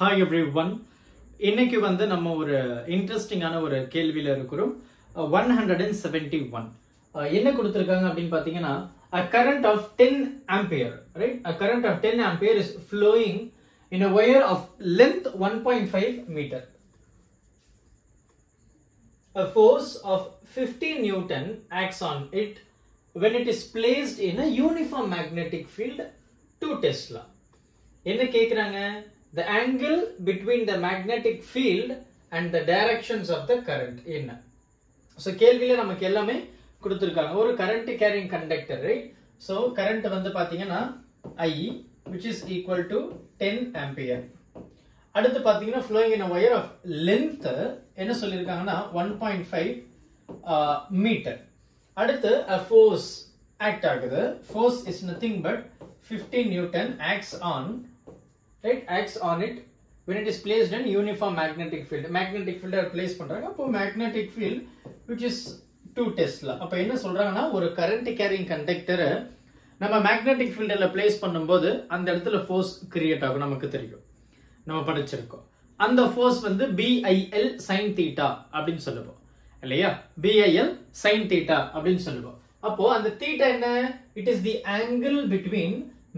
Hi every one இன்னைக்கு வந்து நம்ம ஒரு இன்ட்ரெஸ்டிங்கான ஒரு கேள்வியில இருக்கிறோம் one hundred and seventy one என்ன கொடுத்துருக்காங்க அப்படின்னு பார்த்தீங்கன்னா a current of ten ampere right a current of ten ampere is flowing in a wire of length one point five metre a force of 50 Newton acts on it when it is placed in a uniform magnetic field 2 Tesla. என்ன கேட்குறாங்க the angle between the magnetic field and the directions of the current. என்ன? So கேள்வியில நமக்கு எல்லாமே கொடுத்துருக்காங்க. ஒரு current carrying conductor right so current வந்து பார்த்தீங்கன்னா I which is equal to ten ampere அடுத்து பார்த்தீங்கன்னா flowing in wire of length என்ன சொல்லியிருக்காங்கன்னா ஒன் பாயிண்ட் ஃபைவ் மீட்டர் அடுத்து ஃபோர்ஸ் ஆக்ட் ஆகுது. Force is nothing but fifteen newton acts on right acts on it when it is placed in uniform magnetic field. Magnetic field place பண்றாங்க. அப்போ magnetic field which is 2 tesla அப்ப என்ன சொல்றாங்கன்னா ஒரு current carrying கண்டக்டரை நம்ம magnetic ஃபீல்டில் place பண்ணும்போது அந்த இடத்துல ஃபோர்ஸ் கிரியேட் ஆகும் நமக்கு தெரியும். நம்ம படிச்சிருக்கோம். அந்த ஃபோர்ஸ் வந்து பிஐஎல் சைன் தீட்டா அப்படின்னு சொல்லுவோம். இல்லையா? பிஐஎல் சைன் தீட்டா அப்படின்னு சொல்லுவோம். அப்போ அந்த தீட்டா என்ன? It is the angle between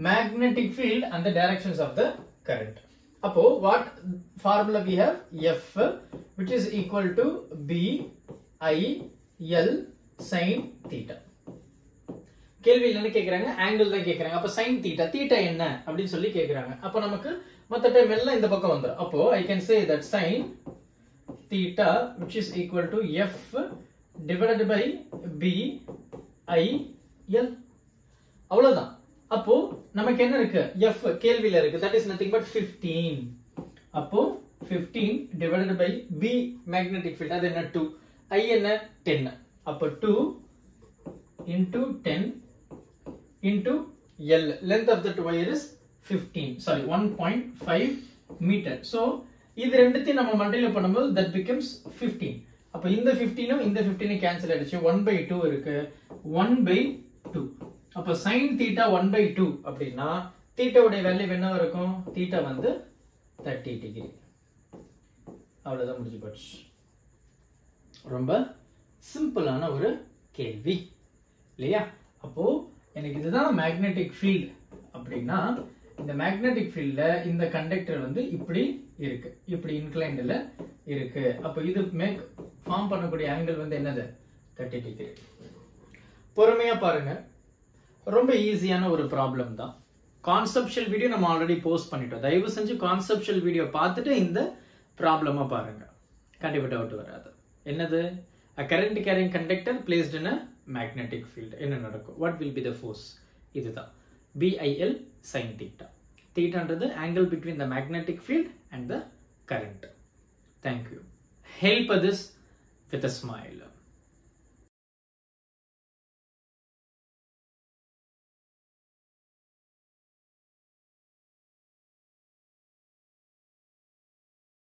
magnetic field அந்த the directions of the current அப்போ what formula we have? F which is equal to B I L sine theta கேள்வியில் என்ன கேட்கறாங்க ஆங்கிள் தான் கேட்குறாங்க அப்ப சைன் தீட்டா தீட்டா என்ன? அப்படின்னு சொல்லி கேட்குறாங்க அப்ப நமக்கு மத்த டைம் எல்லாம் இந்த பக்கம் வந்துடும் அப்போ I can say that sine theta which is equal to F divided by B I L அவ்வளவுதான். அப்போ நமக்கு என்ன இருக்கு? எஃப் கேள்வியில இருக்கு. That is nothing but fifteen அப்போ fifteen divided by B magnetic field அது என்ன? டூ ஐ என்ன? டென் அப்போ two into ten into L length of that wire is fifteen sorry one point five metre so இது ரெண்டுத்தையும் நம்ம மண்டையில் பண்ணும்போது தட் பிகம்ஸ் ஃபிஃப்டீன் அப்போ இந்த ஃபிஃப்டீனும் இந்த ஃபிஃப்டீனும் கேன்சல் ஆயிடுச்சு. ஒன் பை டூ இருக்கு. ஒன் பை அப்ப sine theta one by two அப்படின்னா தீட்டாவுடைய வேல்யூ என்ன இருக்கும்? தீட்டா வந்து 30 டிகிரி அவ்வளவுதான் முடிஞ்சு போச்சு. ரொம்ப சிம்பிளான ஒரு கேள்வி. இல்லையா? அப்போ எனக்கு இதுதான் மேக்னெட்டிக் ஃபீல்டு அப்படின்னா இந்த மேக்னெட்டிக் ஃபீல்ட்ல இந்த கண்டக்டர் வந்து இப்படி இருக்கு. இப்படி இன்க்ளைண்டில் இருக்கு. அப்போ இது மேக் ஃபார்ம் பண்ணக்கூடிய ஆங்கிள் வந்து என்னது? தேர்ட்டி டிகிரி பொறுமையா பாருங்க. ரொம்ப ஈஸியான ஒரு ப்ராப்ளம் தான் கான்செப்ஷியல் வீடியோ நம்ம ஆல்ரெடி போஸ்ட் பண்ணிட்டோம் தயவு செஞ்சு கான்செப்ஷியல் வீடியோ பார்த்துட்டு இந்த ப்ராப்ளமாக பாருங்க கண்டிப்பாக டவுட் வராது என்னது a current carrying conductor placed in a magnetic field என்ன நடக்கும் what will be the force இதுதான் BIL sine theta தீட்டான்றது angle between the magnetic field and the current thank you help this with a smile